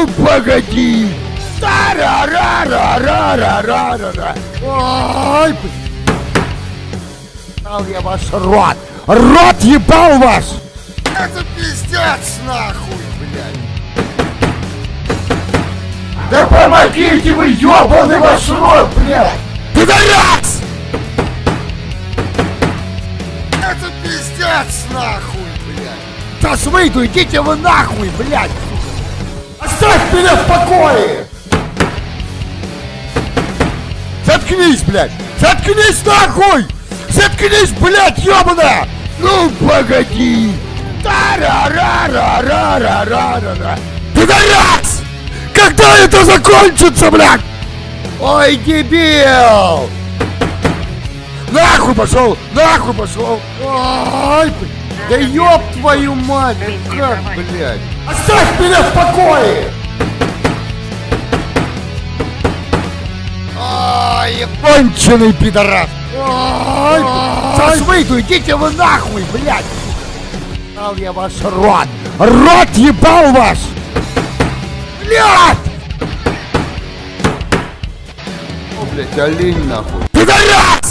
Ну погоди! Ой, Ебал я ваш рот! Рот ебал вас! Это пиздец нахуй, блядь! Да помогите вы, ебаный ваш рот, блядь! Пидорец! Это пиздец нахуй, блядь! Да с выйду, идите вы нахуй, блядь! Оставь меня в покое! Заткнись, блядь! Заткнись нахуй! Заткнись, блядь, ёбана! Ну, погоди! Та-ра-ра-ра-ра-ра-ра-ра! Пидорас! Когда это закончится, блядь? Ой, дебил! Нахуй пошел! Нахуй пошел! Ой, блядь! Да ёб твою мать! Ну как, блядь? Оставь меня в покое! Ай, конченый пидорас! Ай, сейчас выйду, идите вы нахуй, блядь! Ебал я ваш рот! Рот ебал ваш! Блядь! О, блядь, олень нахуй! Пидорас!